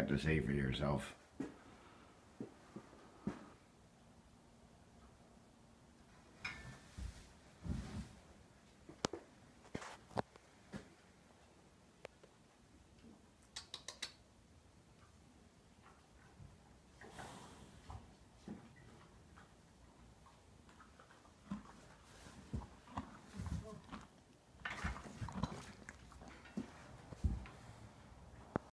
got to say for yourself.